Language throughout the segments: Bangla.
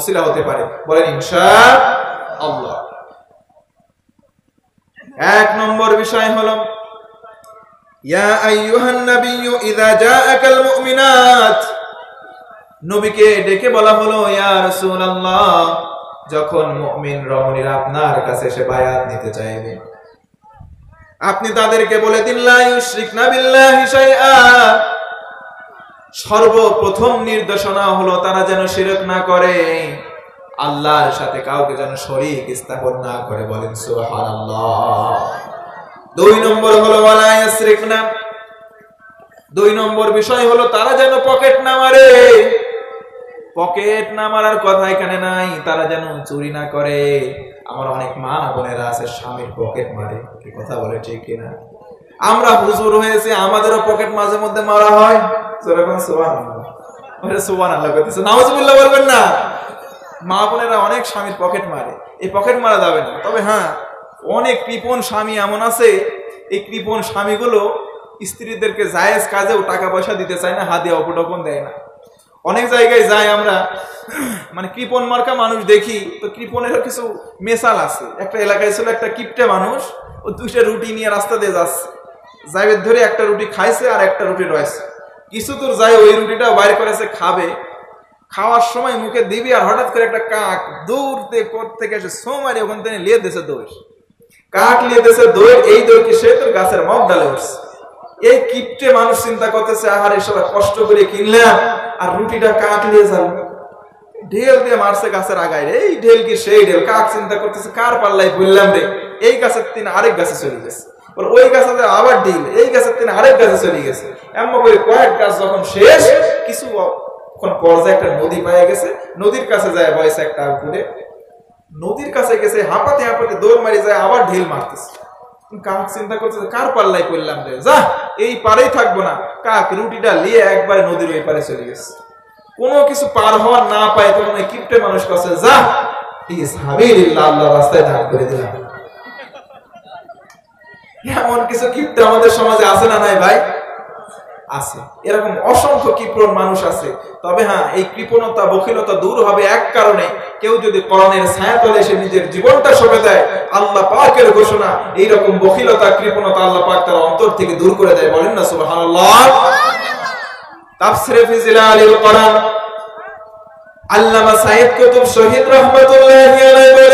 ওসিলা হতে পারে। বলেন ইনশা আল্লাহ এক নম্বর বিষয় হলো, ইয়া আইয়ুহান নাবিয়্যু ইযা জাআকাল মুমিনাত। নবীকে ডেকে বলা হলো, ইয়া রাসূলুল্লাহ, যখন মুমিন রমণীরা আপনার কাছে বায়াত নিতে চাইবে। আপনি তাদেরকে বলে দিন, লা ইউশরিকনা বিল্লাহি শাইআ। সর্বপ্রথম নির্দেশনা হলো তারা যেন শিরক না করে। আল্লাহর সাথে কাউকে যেন শরীক স্থাপন না করে বলেন দুই নম্বর হলো ইয়াসরিকনা। দুই নম্বর বিষয় হলো, তারা যেন পকেট না মারে। পকেট না মারার কথা এখানে নাই, তারা যেন চুরি না করে। আমার অনেক মা বোনেরা আছে, স্বামীর পকেট মারে। কথা বলে ঠিক কিনা? আমরা হুজুর হয়েছে, আমাদেরও পকেট মাঝে মধ্যে মারা হয়। যেরকম সুবান সুবান আল্লাহ করতেছে নাউজুবিল্লাহ বলবেন না। মা বোনেরা অনেক স্বামীর পকেট মারে। এই পকেট মারা যাবে না। তবে হ্যাঁ অনেক কৃপণ স্বামী এমন আছে। এই কৃপণ স্বামীগুলো স্ত্রীদেরকে জায়েজ কাজেও টাকা পয়সা দিতে চায় না, হাতে অপটপন দেয় না। অনেক জায়গায় যাই আমরা মানে কৃপন মার্কা মানুষ দেখি, তো কৃপনেরও কিছু মেশাল আছে। একটা এলাকায় ছিল একটা কিপটে মানুষ, ও দুইটা রুটি নিয়ে রাস্তা দিয়ে যাচ্ছে। যাইবের ধরে একটা রুটি খাইছে আর একটা রুটি রয়েছে। কিছু দূর যায় ওই রুটিটা বাইর করেছে, খাবে। খাওয়ার সময় মুখে দিবি আর হঠাৎ করে একটা কাক দূর থেকে এসে সোমারি ওখান থেকে লিয়ে দিয়েছে দৌড় কাক লিয়ে দিয়েছে দৌড় এই দৌড় কি সে তোর গাছের মগ ডালে উঠছে। এই কিপটে মানুষ চিন্তা করতেছে, আহার এসব কষ্ট করে কিনলাম আর রুটিটা কাক নিয়ে যাবে। ঢেল দিয়ে মারছে গাছের আগায় রে, এই ঢেল কি সেই ঢেল? কাক চিন্তা করতেছে, কার পাল্লাই বললাম রে? এই গাছের তিন আরেক গাছে চলে গেছে। ওই গাছে আবার ঢিল এই গাছের তিন আরেক গাছে চলে গেছে। এমন করে কয়েক গাছ যখন শেষ, কিছু পর্যায়ে একটা নদী পায়ে গেছে, নদীর কাছে যায় বয়স একটা উপরে। নদীর কাছে গেছে, হাঁপাতে হাঁপাতে দৌড় মারি যায়, আবার ঢিল মারতেছে। কাক চিন্তা করছে কার পাল্লাই পড়লাম রে? যা, এই পারেই থাকব না। কাক রুটিটা নিয়ে একবার নদীর ওই পারে চলে গেছে। কোনো কিছু পার হওয়ার না পায় তখন কিপটে মানুষ কাছে, যা আল্লাহ রাস্তায় দাঁড় করে দিলাম। এমন কিছু কিপটে আমাদের সমাজে আছে না নাই ভাই? আছে। এরকম অসংখ্য কৃপণ মানুষ আছে। তবে হ্যাঁ এই কৃপণতা, বখিলতা দূর হবে এক কারণে। কেউ যদি করণের ছায়া তলে এসে নিজের জীবনটা সঁপে দেয়, আল্লাহ পাকের ঘোষণা, এইরকম বখিলতা, কৃপণতা আল্লাহ পাক তার অন্তর থেকে দূর করে দেয়। বলেন না, সুবহানাল্লাহ? তাফসিরে ফি জিলালিল কোরআন। আল্লামা সাইদ কুতুব শহীদ রাহমাতুল্লাহি আলাইহি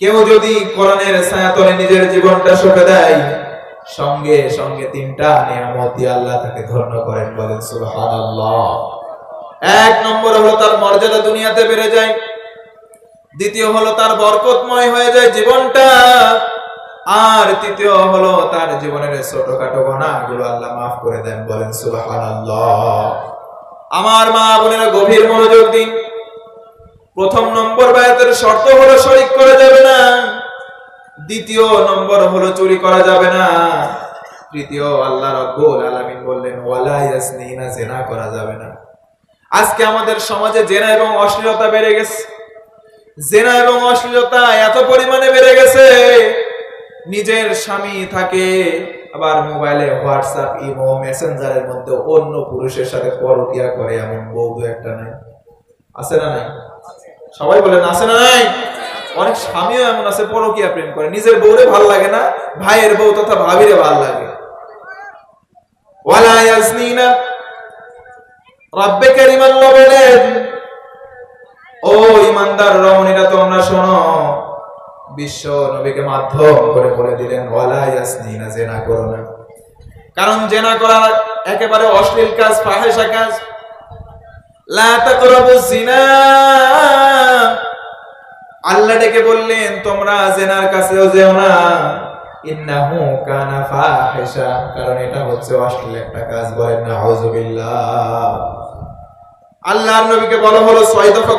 কেউ যদি কোরআনের ছায়া তলে নিজের জীবনটা সঁপে দেয়, সঙ্গে সঙ্গে তিনটা নিয়ামত দিয়ে আল্লাহ তাকে ধন্য করেন, বলেন সুবহানাল্লাহ। এক নম্বর হলো তার মর্যাদা দুনিয়াতে বেড়ে যায়। দ্বিতীয় হলো তার বরকতময় হয়ে যায় জীবনটা। আর তৃতীয় হলো তার জীবনের ছোটখাটো গুলো আল্লাহ মাফ করে দেন, বলেন সুবহানাল্লাহ। আমার মা বোনেরা গভীর মনোযোগ দিন। প্রথম নম্বর বায়াতের শর্ত হলো শরিক করা যাবে না। দ্বিতীয় নম্বর হলো চুরি করা যাবে না। তৃতীয়, আল্লাহ রব্বুল আলামিন বললেন, ওয়ালা ইয়াসনিনা, জেনা করা যাবে না। আজকে আমাদের সমাজে জেনা এবং অশ্লীলতা বেড়ে গেছে। জেনা এবং অশ্লীলতা এত পরিমাণে বেড়ে গেছে, নিজের স্বামী থাকে, আবার মোবাইলে হোয়াটসঅ্যাপ, ইমো, মেসেঞ্জারের মধ্যে অন্য পুরুষের সাথে পরকিয়া করে, এমন বউ একটা নাই। আছে না নাই? সবাই বলেন, আছে না নাই? অনেক স্বামীও এমন আছে, পরকিয়া প্রেম করে। নিজের বউরে ভালো লাগে না, ভাইয়ের বউ তথা ভাবিরে ভালো লাগে। বলেন? ও ইমানদার রমণীরা, তোমরা শোনো। বিশ্ব নবীকে মাধ্যম করে বলে দিলেন, ওয়ালা ইয়াসনিনা জেনা করো না। কারণ জেনা করা একেবারে অশ্লীল কাজ ফাহেসা কাজ। আল্লাহ ডেকে বললেন, তোমরা জেনার কাছেও যেও না। একটা কাজ হলো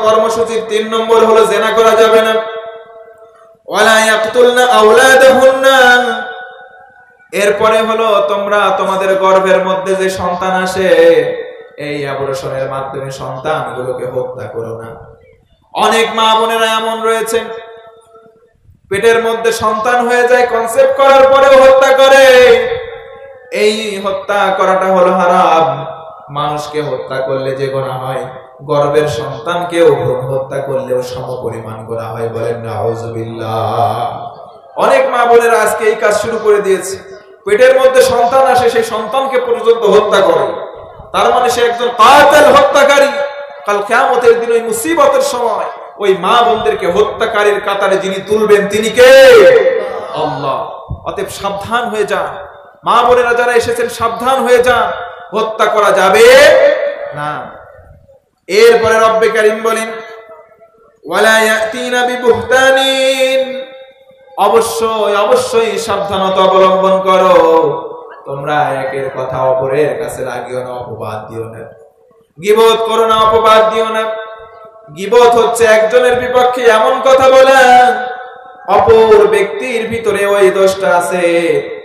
কর্মসূচির তিন নম্বর হলো, জেনা করা যাবে না। এরপরে হলো, তোমরা তোমাদের গর্ভের মধ্যে যে সন্তান আসে এই আবর্ষণের মাধ্যমে সন্তানগুলোকে হত্যা করো না। অনেক মা বোনেরা এমন রয়েছে। পেটের মধ্যে সন্তান হয়ে যায় কনসেপ্ট করার পরেও হত্যা করে। এই হত্যা করাটা হলো হারাম। মানুষকে হত্যা করলে যে গোনা হয়, গর্বের সন্তানকেও হত্যা করলেও সম পরিমাণ করা হয় বলেন না অনেক মা বোনেরা আজকে এই কাজ শুরু করে দিয়েছে। পেটের মধ্যে সন্তান আসে, সেই সন্তানকে পর্যন্ত হত্যা করে। তার মানে সে একজন কাতাল হত্যাকারী। কাল কেমতের দিন ওই মুসিবতের সময় ওই মা বোনদেরকে হত্যাকারীর কাতারে যিনি তুলবেন, তিনি কে? আল্লাহ। অতএব সাবধান হয়ে যান। মা বোনেরা যারা এসেছেন, সাবধান হয়ে যান। হত্যা করা যাবে না। এরপরে রব্বে কারিম বলেন অবশ্যই অবশ্যই সাবধানতা অবলম্বন করো। তোমরা একের কথা অপরের কাছে লাগিও না, অপবাদ দিও না। গিবত করো না, অপবাদ দিও না। গিবত হচ্ছে একজনের বিপক্ষে এমন কথা বলা, অপর ব্যক্তির ভিতরে ওই দোষটা আছে,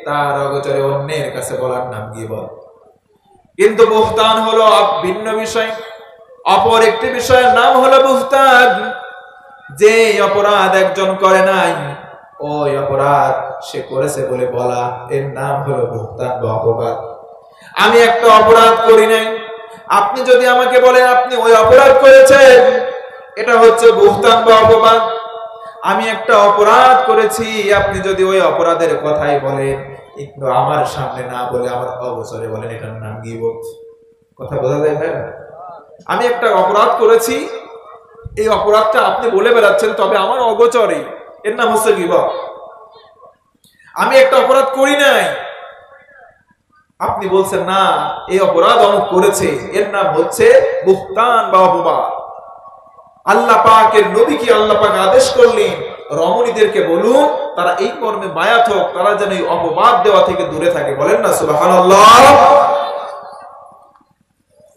তার অগচরে অন্যের কাছে বলার নাম গিবত। কিন্তু বুহতান হলো ভিন্ন বিষয়। অপর একটি বিষয়ের নাম হলো বুহতান। যে অপরাধ একজন করে নাই ওই অপরাধ সে করেছে বলে বলা, এর নাম হলো বুহতান বা অপবাদ। আমি একটা অপরাধ করি নাই। আপনি যদি আমাকে বলেন, আপনি ওই অপরাধ করেছেন এটা হচ্ছে বুহতান বা অপবাদ। আমি একটা অপরাধ করেছি, আপনি যদি ওই অপরাধের কথাই বলেন, কিন্তু আমার সামনে না বলে আমার অবসরে বলেন, এটার নাম গিব কথা বোঝা যায় ভাই? আমি একটা অপরাধ করেছি, এই অপরাধটা আপনি বলে বেড়াচ্ছেন, তবে আমার অগোচরে। এর নাম হচ্ছে গিব আমি একটা অপরাধ করি নাই। আপনি বলছেন, না, এই অপরাধ অমুক করেছে। এর নাম হচ্ছে বুহতান বা অপবাদ। আল্লাহ পাকের নবী কি আল্লাহ পাক আদেশ করলেন? রমণীদেরকে বলুন, তারা এই কর্মে বায়াত হোক, তারা যেন এই অপবাদ দেওয়া থেকে দূরে থাকে। বলেন না, সুবহানাল্লাহ।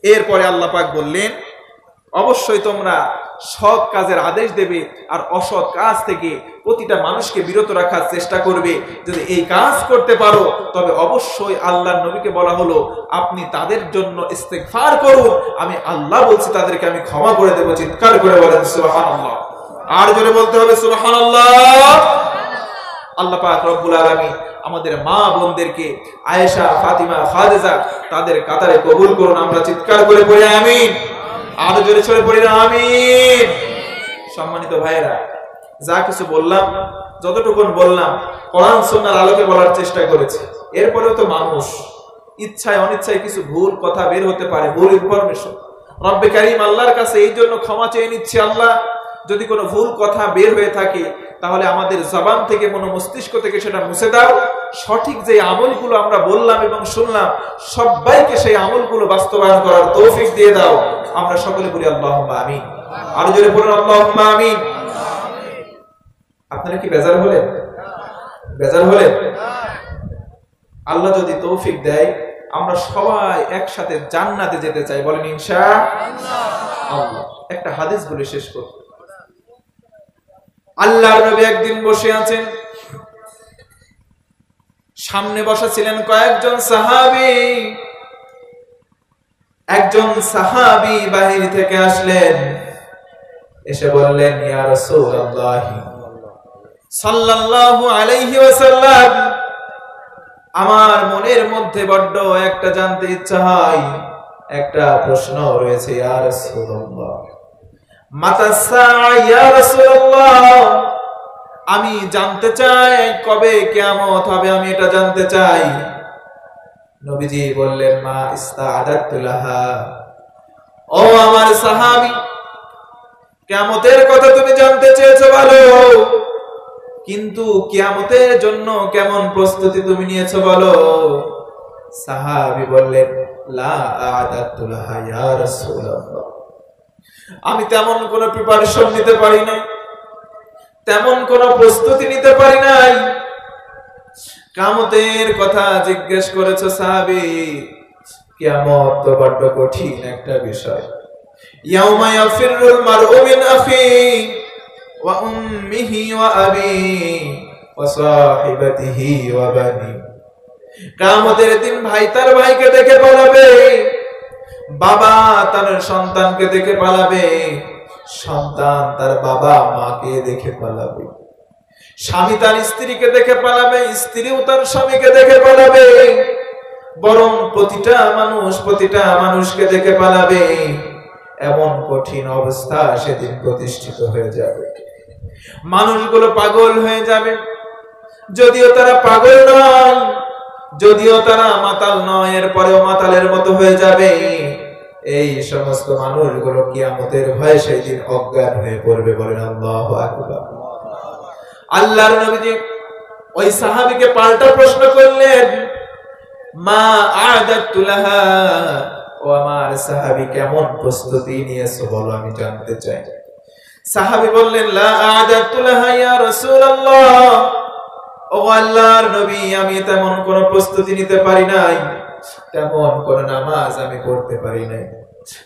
এরপরে আল্লাহ পাক বললেন, অবশ্যই তোমরা সৎ কাজের আদেশ দেবে আর অসৎ কাজ থেকে প্রতিটা মানুষকে বিরত রাখার চেষ্টা করবে। যদি এই কাজ করতে পারো, তবে অবশ্যই আল্লাহর নবীকে বলা হলো, আপনি তাদের জন্য ইস্তেগফার করুন। আমি আল্লাহ বলছি, তাদেরকে আমি ক্ষমা করে দেবো। চিৎকার করে বলেন, সুবহানাল্লাহ। আর জোরে বলতে হবে, সুবহানাল্লাহ। আল্লাহ আল্লাহ পাক রব্বুল আলামিন আমাদের মা বোনদেরকে, আয়েশা, ফাতিমা, খাদিজা, তাদের কাতারে কবুল করুন। আমরা চিৎকার করে পড়ি, আমিন। আরও জোরে ছড়ে পড়ি না আমিন। সম্মানিত ভাইয়েরা, যা কিছু বললাম, যতটুকুন বললাম, কোরআন, সুন্নাহর আলোকে বলার চেষ্টা করেছি। এরপরেও তো মানুষ ইচ্ছায়, অনিচ্ছায় কিছু ভুল কথা বের হতে পারে, ভুল ইনফরমেশন রব্বে কারিম আল্লাহর কাছে এই জন্য ক্ষমা চেয়ে নিচ্ছি আল্লাহ, যদি কোনো ভুল কথা বের হয়ে থাকে, তাহলে আমাদের জবান থেকে মনো মস্তিষ্ক থেকে সেটা মুছে দাও। সঠিক যে আমলগুলো আমরা বললাম এবং শুনলাম, সবাইকে সেই আমলগুলো বাস্তবায়ন করার তৌফিক দিয়ে দাও। আমরা সকলে বলি আল্লাহ আমিন। আরও জোরে বলুন আল্লাহ আমিন। আপনারা কি বেজার হলেন? বেজার হলেন? আল্লাহ যদি তৌফিক দেয়, আমরা সবাই একসাথে জান্নাতে যেতে চাই। বলেন আল্লাহ। একটা হাদিস বলে শেষ করব। আল্লাহর নবী একদিন বসে আছেন। সামনে বসা ছিলেন কয়েকজন সাহাবি। একজন সাহাবি বাহির থেকে আসলেন। এসে বললেন, ইয়া আমার মনের মধ্যে বড্ড একটা জানতে ইচ্ছা হয়, একটা প্রশ্ন রয়েছে ইয়া রাসূলুল্লাহ আমি জানতে চাই কবে কেমত হবে, আমি এটা জানতে চাই। নবীজি বললেন, মা ইস্তাহাদাতুলাহা ও আমার সাহাবি কেমতের কথা তুমি জানতে চেয়েছো, ভালো। কিন্তু কিয়ামতের জন্য কেমন প্রস্তুতি তুমি নিয়েছো বলো সাহাবি বললেন, লা আদাতুলাহা ইয়া রাসূলুল্লাহ। আমি তেমন কোনো প্রিপারেশন নিতে পারি নাই। তেমন কোনো প্রস্তুতি নিতে পারি নাই। কামতের কথা জিজ্ঞেস করেছ সাহাবি তো বড্ড কঠিন একটা বিষয়। ওয়া ভাই তার ভাইকে দেখে পালাবে, বাবা তার সন্তানকে দেখে পালাবে। সন্তান তার বাবা মাকে দেখে পালাবে। স্বামী তার স্ত্রীকে দেখে পালাবে, স্ত্রীও তার স্বামীকে দেখে পালাবে। বরং প্রতিটা মানুষ প্রতিটা মানুষকে দেখে পালাবে। এমন কঠিন অবস্থা সেদিন প্রতিষ্ঠিত হয়ে যাবে। মানুষগুলো পাগল হয়ে যাবে। যদিও তারা পাগল নয়, যদিও তারা মাতাল নয়, এরপরেও মাতালের মতো হয়ে যাবে। এই সমস্ত মানুষগুলো কিয়ামতের ভয়ে সেই দিন অজ্ঞান হয়ে পড়বে বলেন আল্লাহ আল্লাহর ওই সাহাবীকে পাল্টা প্রশ্ন করলেন, মা আদাতু লাহা? ও আমার সাহাবী, কেমন প্রস্তুতি নিয়েছো বলো, আমি জানতে চাই। সাহাবী বললেন, লা আদাতু লাহা ইয়া রাসূলুল্লাহ? ও আল্লাহর নবী, আমি তেমন কোন প্রস্তুতি নিতে পারি নাই। তেমন কোন নামাজ আমি পড়তে পারি নাই।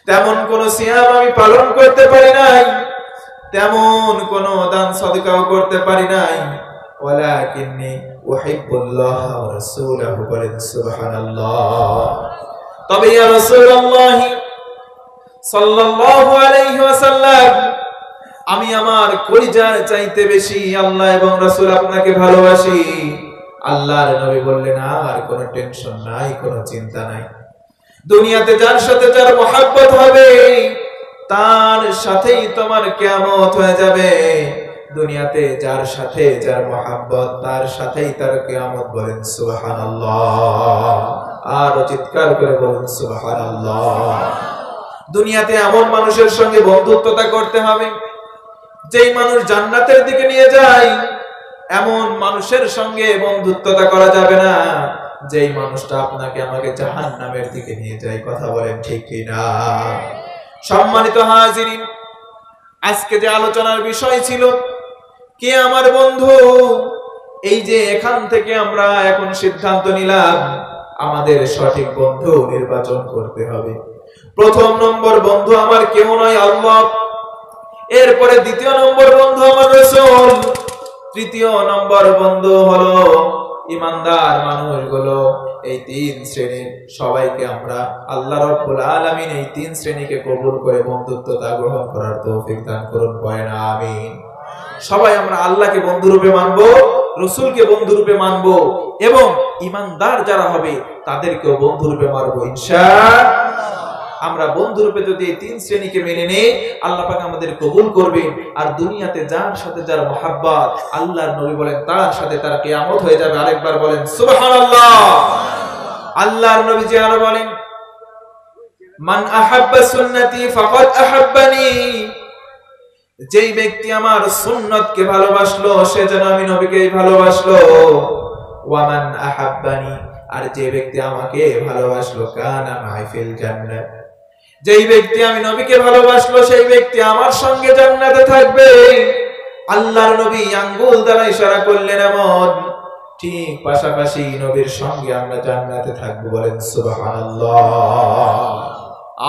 তেমন কোন সিয়াম আমি পালন করতে পারি নাই। তেমন কোন দান সদকাও করতে পারি নাই। ওয়ালাকিন্নি উহিব্বুল্লাহ ওয়া রাসূলুহু বলেন, সুবহানাল্লাহ। তবে ইয়া রাসূলুল্লাহ সাল্লাল্লাহু আলাইহি ওয়াসাল্লাম, আমি আমার কলিজার চাইতে বেশি আল্লাহ এবং রাসূল আপনাকে ভালোবাসি। আল্লাহর নবী বললেন, আর কোনো টেনশন নাই, কোনো চিন্তা নাই। দুনিয়াতে যার সাথে যার মহাব্বত হবে, তার সাথেই তোমার কেমত হয়ে যাবে। দুনিয়াতে যার সাথে যার মহাব্বত, তার সাথেই তার কেয়ামত বলেন, সুবহানাল্লাহ। আর চিৎকার করে বলেন, সুবহানাল্লাহ। দুনিয়াতে এমন মানুষের সঙ্গে বন্ধুত্বতা করতে হবে, যেই মানুষ জান্নাতের দিকে নিয়ে যায় এমন মানুষের সঙ্গে বন্ধুত্বতা করা যাবে না। যেই মানুষটা আপনাকে আমাকে জাহান নামের দিকে নিয়ে যায়, কথা বলেন ঠিক কিনা? সম্মানিত হাজিরিন, আজকে যে আলোচনার বিষয় ছিল, কে আমার বন্ধু? এই যে এখান থেকে আমরা এখন সিদ্ধান্ত নিলাম, আমাদের সঠিক বন্ধু নির্বাচন করতে হবে। প্রথম নম্বর বন্ধু আমার কেউ নয়, আল্লাহ। এরপরে দ্বিতীয় নম্বর বন্ধু আমার রসুল। তৃতীয় নম্বর বন্ধু হলো ইমানদার মানুষগুলো। এই তিন শ্রেণির সবাইকে আমরা আল্লাহ রব্বুল আলামিন এই তিন শ্রেণীকে কবুল করে বন্ধুত্বতা গ্রহণ করার তৌফিক দান করুন। পয়না আমিন। সবাই আমরা আল্লাহকে বন্ধুরূপে মানবো, রসুলকে বন্ধুরূপে মানবো এবং ইমানদার যারা হবে তাদেরকেও বন্ধুরূপে মানবো, ইনশা আমরা বন্ধুরূপে যদি এই তিন শ্রেণীকে মেনে নেই, আল্লাহ পাক আমাদের কবুল করবেন। আর দুনিয়াতে যার সাথে যার মহাব্বত, আল্লাহর নবী বলেন, তার সাথে তার কিয়ামত হয়ে যাবে। আরেকবার বলেন আল্লাহর নবী যে আরও বলেন, মান আহাব্বা সুন্নতি ফাকাদ আহাব্বানি। যেই ব্যক্তি আমার সুন্নতকে ভালোবাসলো, সে যেন আমি নবীকেই ভালোবাসলো। ওয়ামান আহাব্বানি। আর যে ব্যক্তি আমাকে ভালোবাসলো, কানা মাহফিল জান্নাত। যেই ব্যক্তি আমি নবীকে ভালোবাসলো, সেই ব্যক্তি আমার সঙ্গে জান্নাতে থাকবে। আল্লাহর নবী আঙ্গুল দ্বারা ইশারা করলেন এমন। ঠিক পাশাপাশি নবীর সঙ্গে আমরা জান্নাতে থাকব বলেন সুবহানাল্লাহ।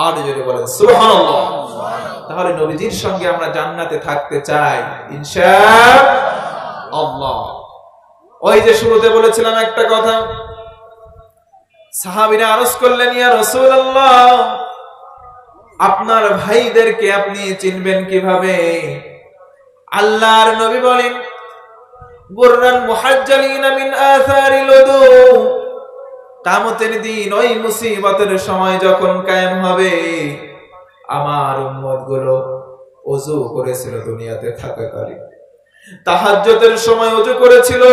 আর যদি বলেন সুবহানাল্লাহ, তাহলে নবীজির সঙ্গে আমরা জান্নাতে থাকতে চাই, ইনশাআল্লাহ। ওই যে শুরুতে বলেছিলাম একটা কথা, সাহাবীরা আরজ করলেন, ইয়া রাসূলুল্লাহ আপনার ভাইদেরকে আপনি চিনবেন কীভাবে? আল্লাহর নবী বলেন, গুররান মুহাজ্জালিন মিন আথারিল উদু কামতের দিন, ওই মুসিবতের সময় যখন কায়েম হবে, আমার উম্মতগুলো অজু করেছিল দুনিয়াতে থাকাকালীন। তাহাজ্জতের সময় অজু করেছিল,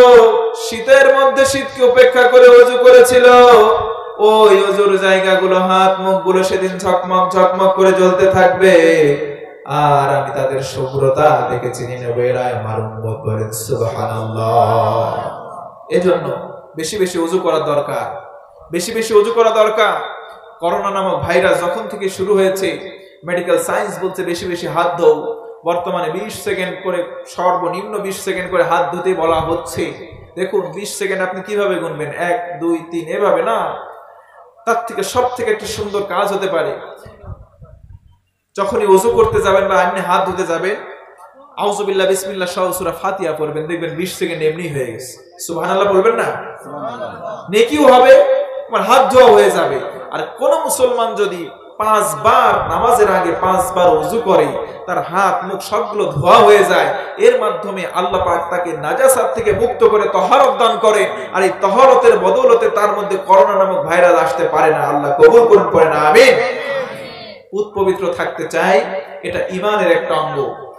শীতের মধ্যে শীতকে উপেক্ষা করে অজু করেছিল। ওই অজুর জায়গাগুলো, হাত মুখগুলো সেদিন ঝকমক ঝকমক করে জ্বলতে থাকবে। আর আমি তাদের শুভ্রতা দেখে চিনি নেব এরা আমার সুবহানাল্লাহ। এজন্য বেশি বেশি উজু করা দরকার। বেশি বেশি উজু করা দরকার। করোনা নামক ভাইরাস যখন থেকে শুরু হয়েছে মেডিকেল সায়েন্স বলছে বেশি বেশি হাত ধো বর্তমানে বিশ সেকেন্ড করে, সর্বনিম্ন বিশ সেকেন্ড করে হাত ধুতে বলা হচ্ছে। দেখুন, বিশ সেকেন্ড আপনি কীভাবে গুনবেন? এক, দুই, তিন, এভাবে না? তার থেকে সব থেকে একটি সুন্দর কাজ হতে পারে। যখনই উজু করতে যাবেন বা এমনি হাত ধুতে যাবেন আউজুবিল্লাহ বিসমিল্লা সহ সুরা ফাতিয়া পড়বেন দেখবেন বিশ সেকেন্ড এমনি হয়ে গেছে। সুবহানাল্লাহ বলবেন না? নেকিও হবে আমার হাত ধোয়া হয়ে যাবে। আর কোন মুসলমান যদি পাঁচবার নামাজের আগে পাঁচবার উজু করে, তার হাত মুখ সবগুলো ধোয়া হয়ে যায়। এর মাধ্যমে আল্লাহ পাক তাকে নাজাসাত থেকে মুক্ত করে তহরত দান করে আর এই তহরতের বদৌলতে তার মধ্যে করোনা নামক ভাইরাস আসতে পারে না। আল্লাহ কবুল করুন করে না আমি উৎপবিত্র থাকতে চাই, এটা ইমানের একটা অঙ্গ।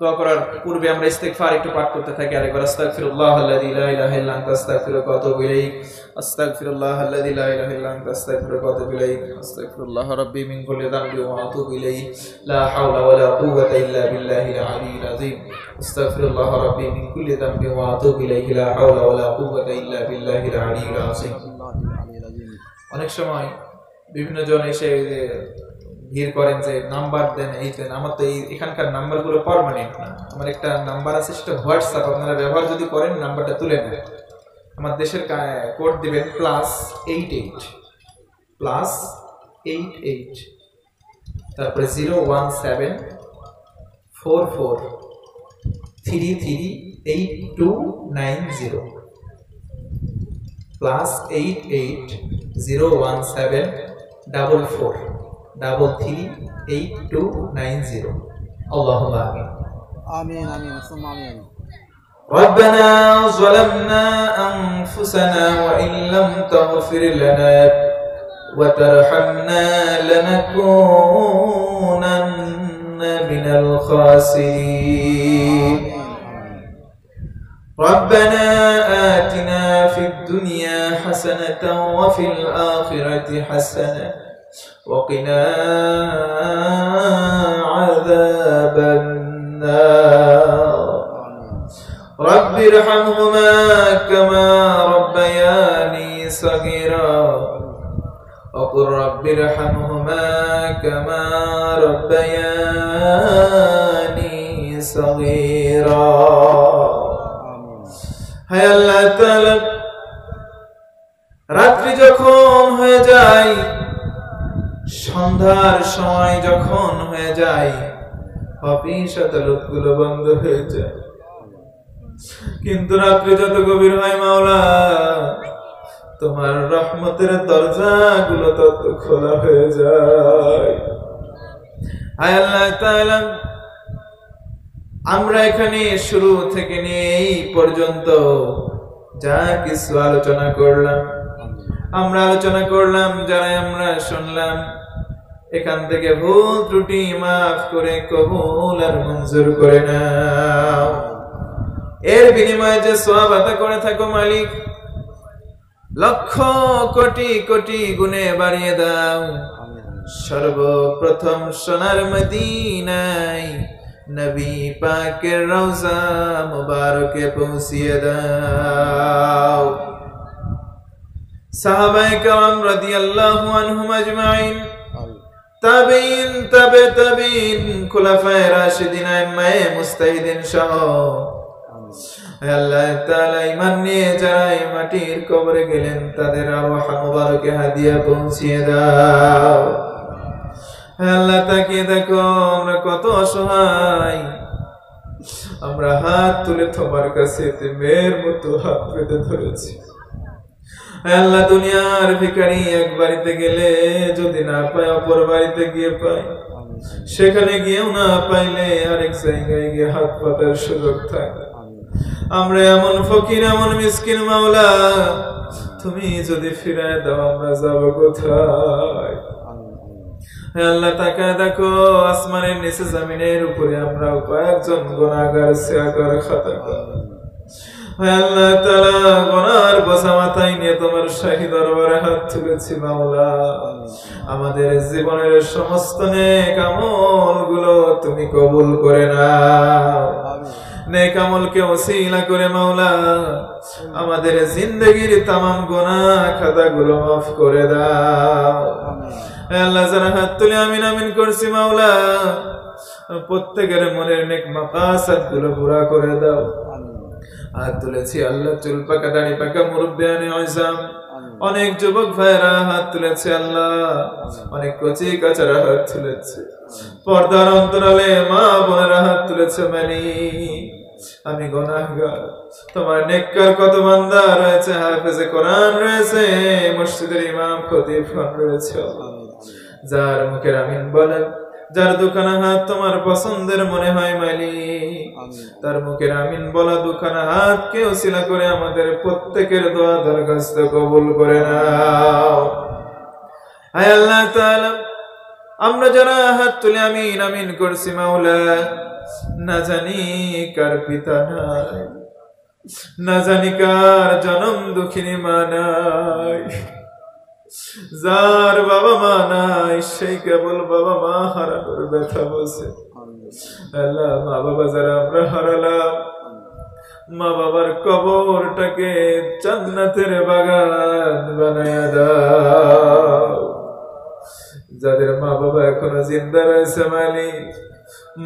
দোয়া করার পূর্বে আমরা একটু পাঠ করতে থাকি। আরেকবার, আস্তাগফিরুল্লাহ লা ইলাহা ইল্লা আনতা, আস্তাগফিরুকা ওয়া আতুবু আস্তাগফিরুল্লাহ আল্লাযী লা ইলাহা ইল্লা আনতা আস্তাগফিরুল্লাহ রাব্বি মিন কুল্লি যামবি ওয়া আতুবু লা হাওলা ওয়া লা কুওয়াতা ইল্লা বিল্লাহিল আলিয়্যিল আযীম। আস্তাগফিরুল্লাহ রাব্বি মিন কুল্লি যামবি ওয়া আতুবু লা হাওলা ওয়া লা কুওয়াতা ইল্লা বিল্লাহিল আলিয়্যিল আযীম। অনেক সময় বিভিন্ন জন এসে ভিড় করেন যে নাম্বার দেন, এই দেন। আমার তো এই এখানকার নাম্বারগুলো পারমানেন্ট না। আমার একটা নাম্বার আছে, সেটা হোয়াটসঅ্যাপ আপনারা ব্যবহার যদি করেন, নাম্বারটা তুলে নেন। আমার দেশের কোড দিবেন plus eight eight plus eight eight তারপরে zero one seven four four three three eight two nine zero plus eight eight zero one seven double four double three eight two nine zero আল্লাহ আমিন آمين آمين ثم آمين ربنا ظلمنا أنفسنا وإن لم تغفر لنا وترحمنا لنكونن من الخاسرين ربنا آتنا في الدنيا حسنة وفي الآخرة حسنة وقنا عذاب النار. رب ارحمهما كما ربياني صغيرا. وقل رب ارحمهما كما ربياني صغيرا. বন্ধ হয়ে যায়। কিন্তু রাত্রি যত গভীর হয় মাওলা, তোমার রহমতের তত খোলা হয়ে যায়। আমরা এখানে শুরু থেকে নিয়ে পর্যন্ত যা কিছু আলোচনা করলাম। আমরা আলোচনা করলাম যারা আমরা শুনলাম এখান থেকে ভুল ত্রুটি মাফ করে কবুল আর মঞ্জুর করে না এর বিনিময়ে যে সব আদা করে থাকো মালিক, লক্ষ কোটি কোটি গুণে বাড়িয়ে দাও। সর্বপ্রথম সোনার মদিনাই নবী পাকের রওজা মুবারকে পৌঁছিয়ে দাও। সাহাবায়ে কালাম রাদিয়াল্লাহু আনহুম আজমাইন তাবিন, তাবে তাবিন, খুলাফায়ে রাশিদিন, আইম্মায়ে মুস্তাহিদিন সহ। আল্লাহ তাআলা, ঈমান নিয়ে যারা এই মাটির কবরে গেলেন, তাদের আরওয়াহ মুবারকে হাদিয়া পৌঁছিয়ে দাও। আল্লাহ, তাকিয়ে দেখো, আমরা কত অসহায়। আমরা হাত তুলে তোমার কাছে মেয়ের মতো হাত পেতে ধরেছি। আল্লাহ দুনিয়ার ভিখারি এক বাড়িতে গেলে যদি না পায় অপর বাড়িতে গিয়ে পায়। সেখানে গিয়েও না পাইলে আরেক জায়গায় গিয়ে হাত পাতার সুযোগ থাকে। আমরা এমন ফকির এমন মিসকিন মাওলা। তুমি যদি ফিরায় দাও আমরা যাব কোথায়? আল্লাহ তাকা দেখো আসমানের নিচে জমিনের উপরে আমরা কয়েকজন গুনাহগার সিয়াকার খাতাকার হে আমাদের জীবনের সমস্ত নেকগুলো তুমি কবুল করে নাও। নেক আমলকে ওসিলা করে মাওলা, আমাদের জিন্দগির তামাম গুনাহ খাতাগুলো মাফ করে দাও। হে আল্লাহ, যারা হাত তুলে আমিন আমিন করছি মাওলা, প্রত্যেকের মনের নেক মাকাসাদগুলো পুরা করে দাও। হাত তুলেছি আল্লাহ চুল পাকা দাড়ি পাকা মুরব্বিয়ানে আইজাম অনেক যুবক ভাইরা হাত তুলেছে আল্লাহ। অনেক কচি কাচারা হাত তুলেছে। পর্দার অন্তরালে মা বোনেরা হাত তুলেছে মানি। আমি গোনাহগার। তোমার নেককার কত বান্দা রয়েছে হাফেজে কোরআন রয়েছে মসজিদের ইমাম খতিব রয়েছে যার মুখের আমিন বলেন যার দোকানে হাত তোমার পছন্দের মনে হয় মালি তার মুখের আমিন বলা দুখানা হাত কেউ শিলা করে আমাদের প্রত্যেকের দোয়া দরখাস্ত কবুল করে নাও। হায় আল্লাহ তাআলা আমরা যারা হাত তুলে আমিন আমিন করছি মাওলা। না জানি কার পিতা নাই না জানি কার জনম দুঃখিনী মা নাই। যার বাবা মা নাই, সেই কেবল বাবা মা হারানোর ব্যথা বসে। আল্লাহ মা বাবা যারা আমরা হারালাম মা বাবার কবরটাকে জান্নাতের বাগান বানায়া দাও। যাদের মা বাবা এখনও জিন্দা রয়েছে, মালিক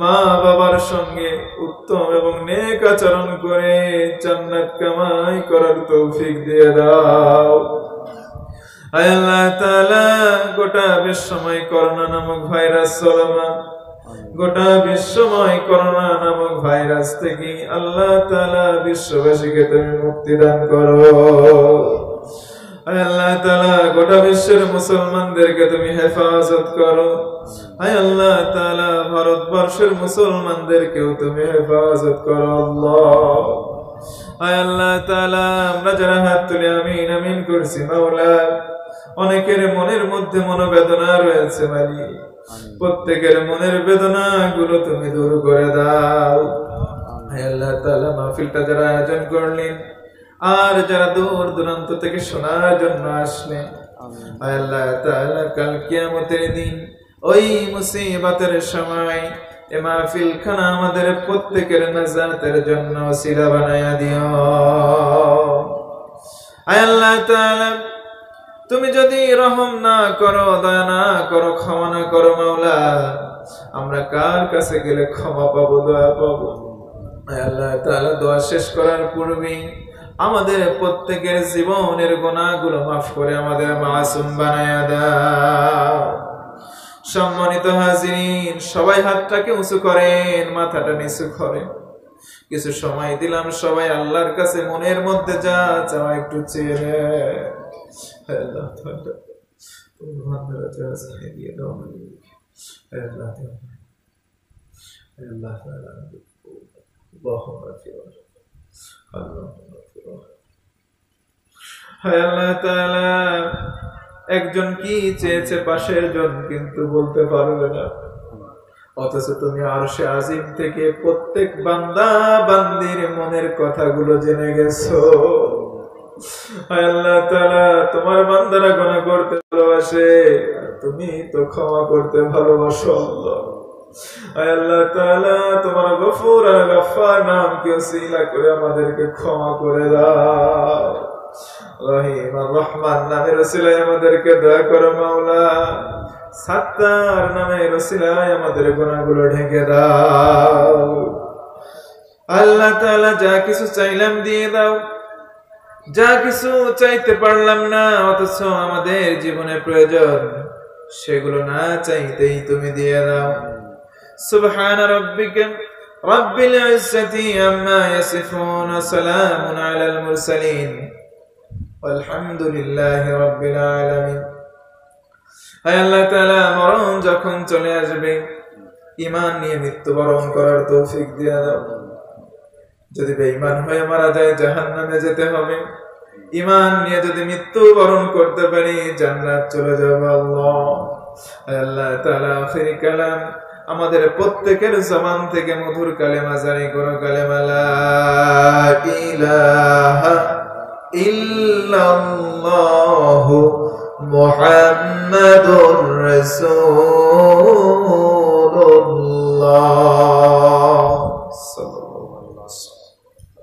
মা বাবার সঙ্গে উত্তম এবং নেক আচরণ করে জান্নাত কামাই করার তৌফিক দিয়ে দাও। গোটা বিশ্বময় করোনা নামক ভাইরাস গোটা বিশ্বময় করোনা নামক ভাইরাস থেকে আল্লাহ তাআলা বিশ্ববাসীকে তুমি মুক্তি দান করো। আল্লাহ তাআলা, গোটা বিশ্বের মুসলমানদেরকে তুমি হেফাজত করো। আয় আল্লাহ তাআলা, ভারতবর্ষের মুসলমানদেরকেও তুমি হেফাজত করো আল্লাহ। আয় আল্লাহ তাআলা, আমরা যারা হাত তুলে আমিন আমিন করছি, মাওলা। অনেকের মনের মধ্যে মনোবেদনা রয়েছে মালিক প্রত্যেকের মনের বেদনা গুলো তুমি দূর করে দাও। আল্লাহ তাআলা মাহফিলটা যারা আয়োজন করলেন আর যারা দূর দূরান্ত থেকে শোনার জন্য আসলেন আল্লাহ তাআলা কাল কিয়ামতের দিন ওই মুসিবতের সময় এ মাহফিল খানা আমাদের প্রত্যেকের নাজাতের জন্য সিরা বানায়া দিও। আল্লাহ তাআলা তুমি যদি রহম না করো, দয়া না করো, ক্ষমা না করো, মাওলা, আমরা কার কাছে গেলে ক্ষমা পাবো, দয়া পাবো? আল্লাহ তাআলা, দোয়া শেষ করার পূর্বে আমাদের প্রত্যেকের জীবনের গুনাহগুলো মাফ করে আমাদের মাসুম বানায়া দাও। সম্মানিত হাজিরিন, সবাই হাতটাকে উঁচু করেন, মাথাটা নিচু করেন। কিছু সময় দিলাম, সবাই আল্লাহর কাছে মনের মধ্যে যা চাওয়া একটু চেয়ে নেয়। হে আল্লাহ তাআলা, তুমি বান্দারা যা চায় দিয়ে দাও মালিক। হে আল্লাহ তাআলা, হে আল্লাহ তাআলা, اللهم اغفر له. اللهم اغفر له. হে আল্লাহ তাআলা, একজন কি চেয়েছে পাশের জন কিন্তু বলতে পারবে না অথচ তুমি আরশে আজিম থেকে প্রত্যেক বান্দা বান্দির মনের কথাগুলো জেনে গেছো হায় আল্লাহ তাআলা তোমার বান্দারা গুনাহ করতে ভালোবাসে তুমি তো ক্ষমা করতে ভালোবাসো আল্লাহ। তাআলা, তোমার গফুর নামকে ওসিলা করে আমাদেরকে ক্ষমা করে রহিম রহমান নামের আমাদেরকে দয়া করো মাওলা। সাত্তার আমাদের গুনাহগুলো ঢেকে দাও। আল্লাহ তাআলা যা কিছু চাইলাম দিয়ে দাও। যা কিছু চাইতে পারলাম না, অথচ আমাদের জীবনে প্রয়োজন। সেগুলো না চাইতেই তুমি দিয়ে দাও। সুবহান আলাল মুরসালিন। আলহামদুলিল্লাহি রব্বিল আলামিন। হে আল্লাহ তাআলা, মরণ যখন চলে আসবে, ঈমান নিয়ে মৃত্যুবরণ করার তৌফিক দিয়ে দাও। যদি বেঈমান হয়ে মারা যায়, জাহান্নামে যেতে হবে। ঈমান নিয়ে যদি মৃত্যুবরণ করতে পারি, জান্নাত চলে যাব আল্লাহ। আল্লাহ কালাম, আমাদের প্রত্যেকের জবান থেকে মধুর কালেমা জারি করো, কালেমা লা ইলাহা